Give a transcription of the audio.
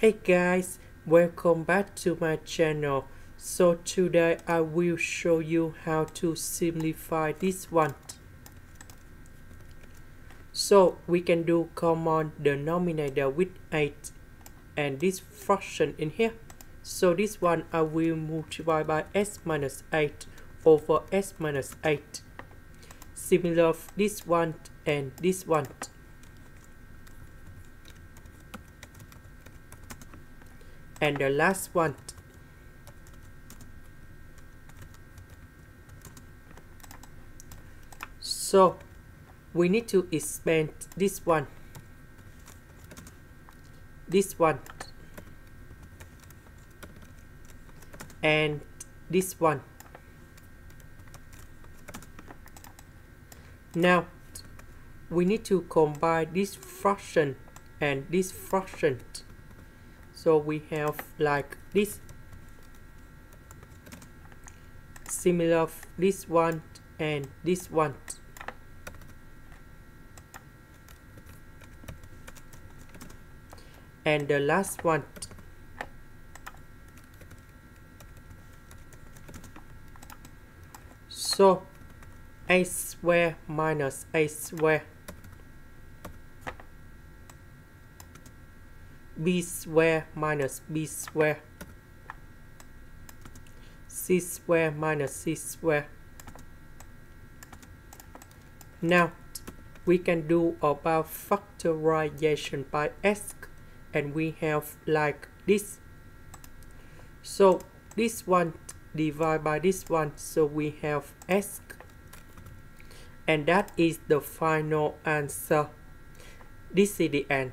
Hey guys, welcome back to my channel. So today I will show you how to simplify this one. So we can do common denominator with a and this fraction in here. So this one I will multiply by x minus a over x minus a. Similar of this one and this one. And the last one. So we need to expand this one. This one. And this one. Now we need to combine this fraction and this fraction so we have like this similar this one and this one. And the last one. So a square minus a square b square minus b square. C square minus c square. Now we can do about factorization by x and we have like this. So this one divided by this one so we have x. And that is the final answer. This is the end